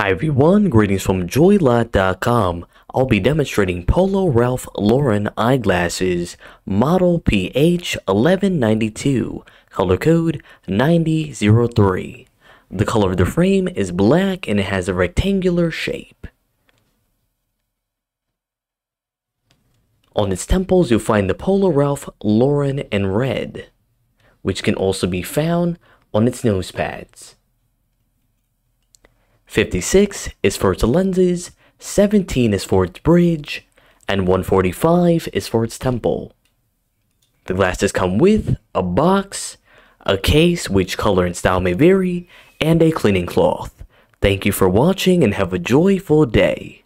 Hi everyone, greetings from Joylot.com. I'll be demonstrating Polo Ralph Lauren eyeglasses, model PH1192, color code 9003. The color of the frame is black and it has a rectangular shape. On its temples, you'll find the Polo Ralph Lauren in red, which can also be found on its nose pads. 56 is for its lenses, 17 is for its bridge, and 145 is for its temple. The glasses come with a box, a case which color and style may vary, and a cleaning cloth. Thank you for watching and have a joyful day.